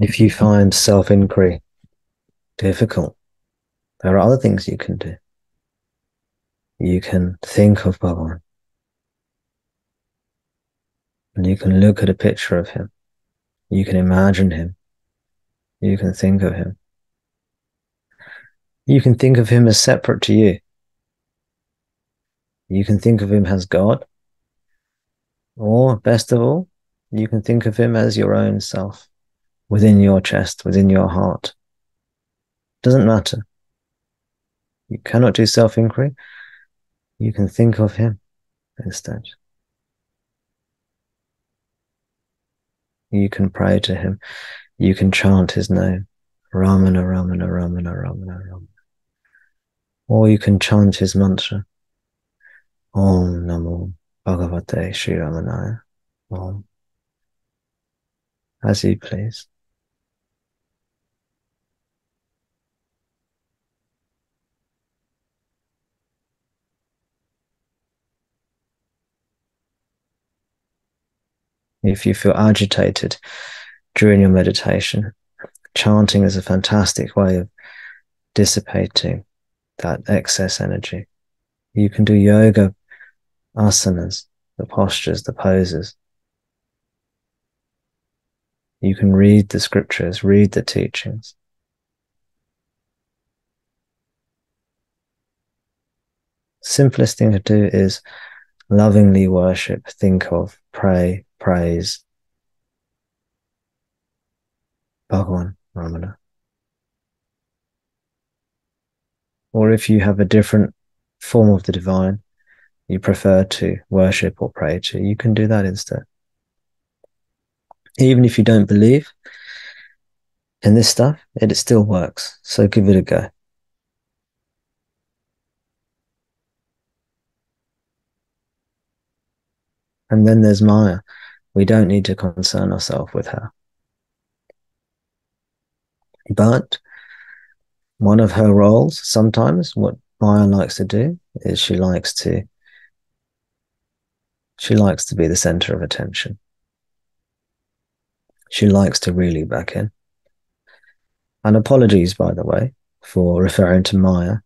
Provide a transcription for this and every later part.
If you find self inquiry difficult, there are other things you can do. You can think of Bhagavan. And you can look at a picture of him. You can imagine him. You can think of him. You can think of him as separate to you. You can think of him as God. Or, best of all, you can think of him as your own self within your chest, within your heart. Doesn't matter. You cannot do self inquiry. You can think of him instead. You can pray to him. You can chant his name. Ramana, Ramana, Ramana, Ramana, Ramana. Or you can chant his mantra. Om Namo Bhagavate Sri Ramanaya. Om. As you please. If you feel agitated during your meditation, chanting is a fantastic way of dissipating that excess energy. You can do yoga asanas, the postures, the poses. You can read the scriptures, read the teachings. Simplest thing to do is lovingly worship, think of, pray, praise Bhagavan Ramana. Or if you have a different form of the divine you prefer to worship or pray to, you can do that instead. Even if you don't believe in this stuff, it, it still works. So give it a go. And then there's Maya. We don't need to concern ourselves with her. But one of her roles, sometimes, what Maya likes to do is she likes to she likes to be the center of attention. She likes to really back in. And apologies, by the way, for referring to Maya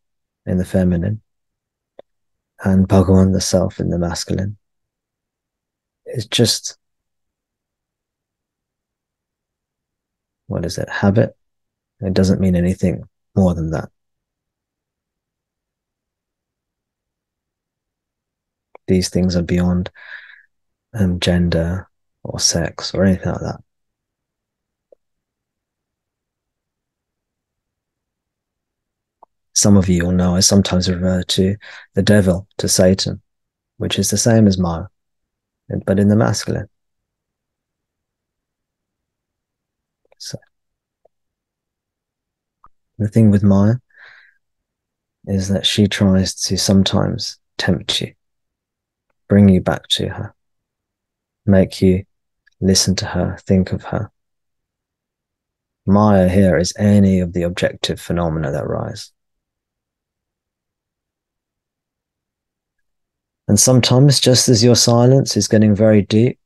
in the feminine and Bhagavan the self in the masculine. It's just what is it? Habit. It doesn't mean anything more than that. These things are beyond um, gender or sex or anything like that. Some of you will know I sometimes refer to the devil, to Satan, which is the same as Maya but in the masculine. So the thing with Maya is that she tries to sometimes tempt you, bring you back to her, make you listen to her, think of her. Maya here is any of the objective phenomena that rise. And sometimes, just as your silence is getting very deep,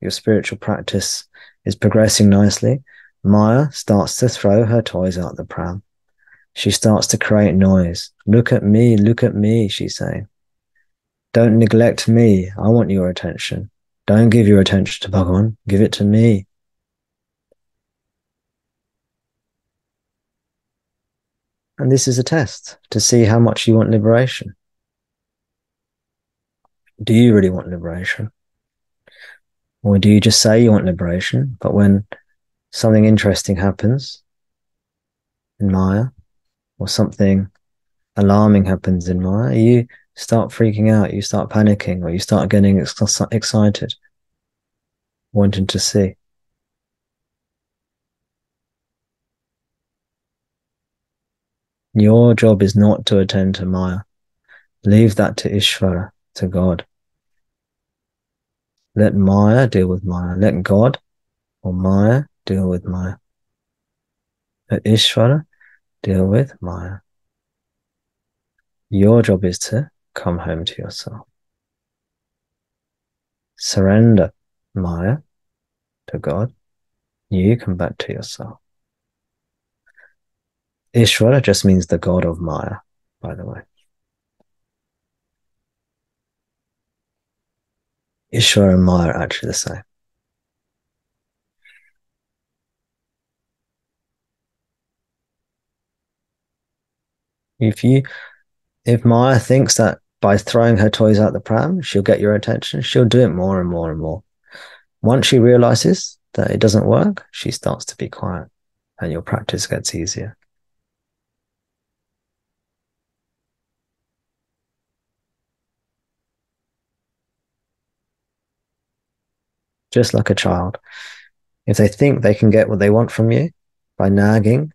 your spiritual practice is progressing nicely, Maya starts to throw her toys out the pram. She starts to create noise. Look at me, look at me, she's saying. Don't neglect me. I want your attention. Don't give your attention to Bhagavan. Give it to me. And this is a test to see how much you want liberation. Do you really want liberation? Or do you just say you want liberation, but when something interesting happens in Maya, or something alarming happens in Maya, you start freaking out, you start panicking, or you start getting ex- excited. wanting to see. Your job is not to attend to Maya. Leave that to Ishvara, to God. Let Maya deal with Maya. Let God or Maya deal with Maya. Let Ishvara deal with Maya. Your job is to come home to yourself. Surrender Maya to God. You come back to yourself. Ishvara just means the God of Maya, by the way. Ishvara and Maya are actually the same. If you if Maya thinks that by throwing her toys out the pram, she'll get your attention, she'll do it more and more and more. Once she realizes that it doesn't work, she starts to be quiet and your practice gets easier. Just like a child. If they think they can get what they want from you by nagging,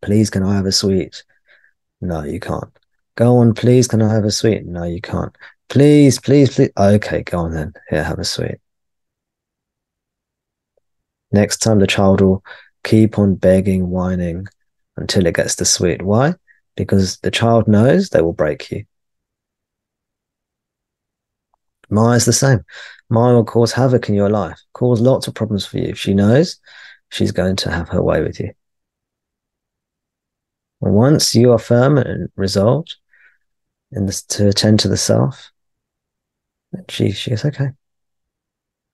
please, can I have a sweet? No, you can't. Go on, please, can I have a sweet? No, you can't. Please, please, please. Okay, go on then. Here, have a sweet. Next time, the child will keep on begging, whining until it gets the sweet. Why? Because the child knows they will break you. Maya's the same. Maya will cause havoc in your life, cause lots of problems for you. If she knows she's going to have her way with you. Once you are firm and resolved in this, to attend to the self, she she goes, okay.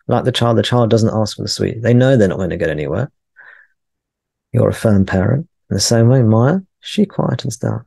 Like the child, the child doesn't ask for the sweet. They know they're not going to get anywhere. You're a firm parent. In the same way, Maya, she quietens down.